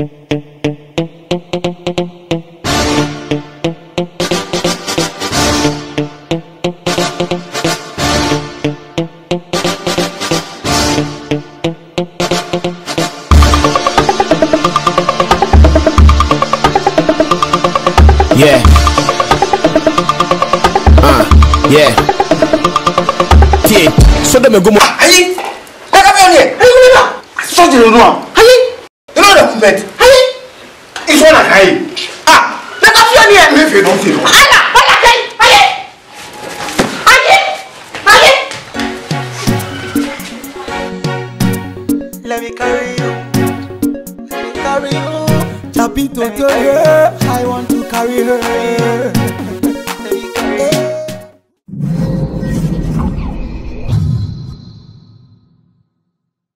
Yeah. Uh, yeah. Tiẹ̀, sọ́dọ̀ mi gbọ́ mọ́. Ayi, kọ́kọ́ bẹ́ẹ̀ ni ẹ̀, ẹ̀ ń gbé náà. Sọ́ọ̀tì ló nù ọ́ bed. Hey, it's one high. Ah, let us hear near. Me feel nothing. Ala, ala, hey, hey, hey, hey. Let me carry you. Let me carry you. Tapito, I want to carry her.